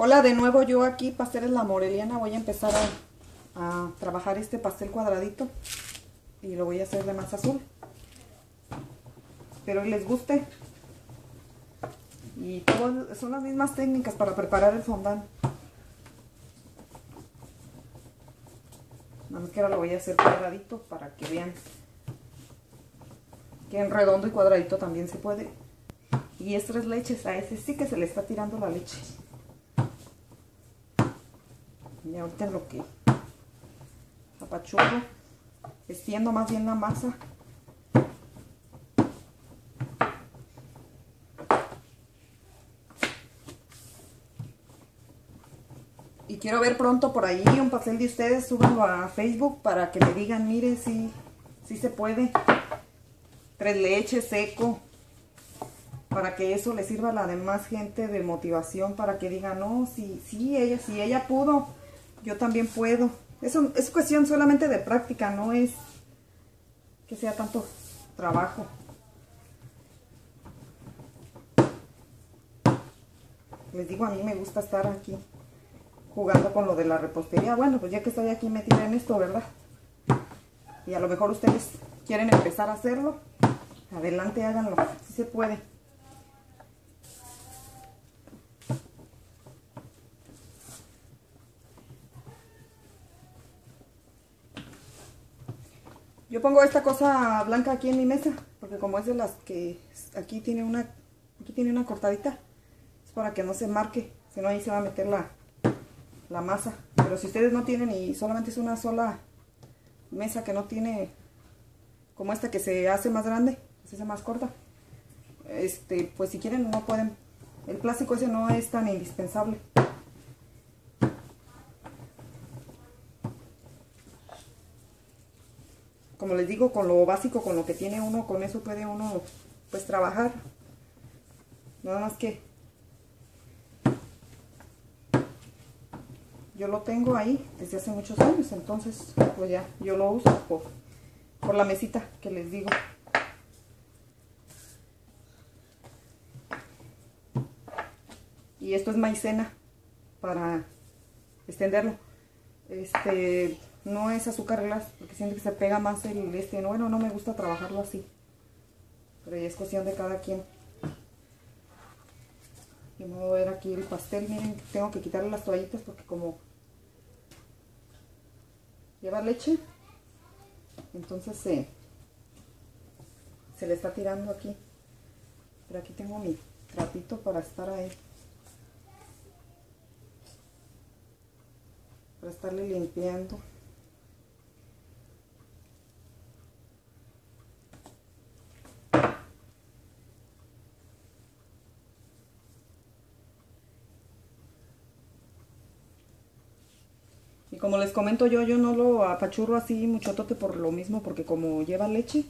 Hola, de nuevo yo aquí, Pasteles La Moreliana, voy a empezar a, trabajar este pastel cuadradito y lo voy a hacer de masa azul. Espero les guste. Y son las mismas técnicas para preparar el fondant. Nada más que ahora lo voy a hacer cuadradito para que vean que en redondo y cuadradito también se puede. Y es tres leches, a ese sí que se le está tirando la leche. Y ahorita lo que apachurro, extiendo más bien la masa. Y quiero ver pronto por ahí un pastel de ustedes, súbanlo a Facebook para que me digan, mire si, si se puede. Tres leches seco, para que eso le sirva a la demás gente de motivación, para que digan, no, si, sí, ella, si ella pudo, yo también puedo. Eso es cuestión solamente de práctica, no es que sea tanto trabajo. Les digo, a mí me gusta estar aquí jugando con lo de la repostería. Bueno, pues ya que estoy aquí metida en esto, ¿verdad? Y a lo mejor ustedes quieren empezar a hacerlo. Adelante, háganlo. Si se puede. Yo pongo esta cosa blanca aquí en mi mesa, porque como es de las que aquí tiene una, aquí tiene una cortadita, es para que no se marque, si no ahí se va a meter la, la masa. Pero si ustedes no tienen y solamente es una sola mesa que no tiene, como esta que se hace más grande, se hace más corta, este, pues si quieren no pueden, el plástico ese no es tan indispensable. Como les digo, con lo básico, con lo que tiene uno, con eso puede uno pues trabajar. Nada más que yo lo tengo ahí desde hace muchos años, entonces pues ya, yo lo uso por, por la mesita que les digo. Y esto es maicena para extenderlo. Este, no es azúcar glass, porque siento que se pega más el este. No, bueno, no me gusta trabajarlo así. Pero ya es cuestión de cada quien. Y me voy a ver aquí el pastel. Miren, tengo que quitarle las toallitas porque como lleva leche, entonces se, se le está tirando aquí. Pero aquí tengo mi trapito para estar ahí. Para estarle limpiando. Como les comento yo, yo no lo apachurro así muchotote por lo mismo, porque como lleva leche,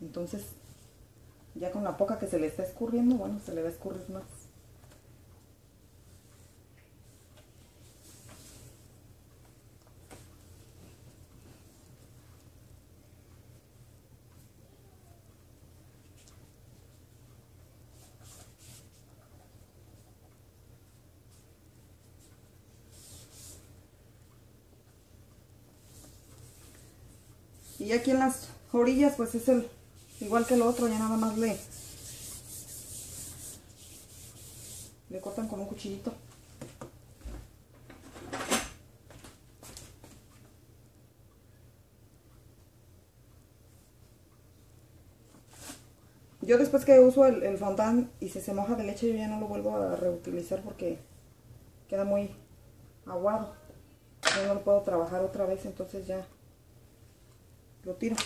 entonces ya con la poca que se le está escurriendo, bueno, se le va a escurrir más. Y aquí en las orillas pues es el igual que el otro, ya nada más le le cortan con un cuchillito. Yo después que uso el, el y se se moja de leche, yo ya no lo vuelvo a reutilizar porque queda muy aguado. Yo no lo puedo trabajar otra vez, entonces ya lo tiro.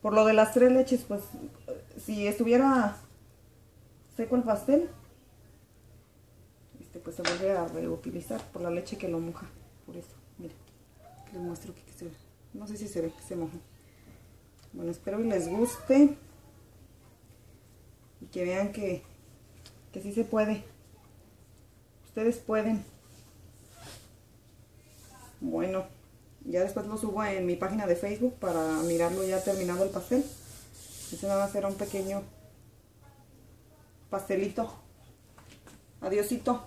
Por lo de las tres leches, pues si estuviera seco el pastel, este pues se vuelve a reutilizar por la leche que lo moja. Por eso, miren, les muestro que, se ve. No sé si se ve que se moja. Bueno, espero que les guste y que vean que, que sí se puede. Ustedes pueden. Bueno, ya después lo subo en mi página de Facebook para mirarlo ya terminado el pastel. Ese nada más era un pequeño pastelito. Adiosito.